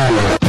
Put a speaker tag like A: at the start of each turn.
A: ¡Gracias!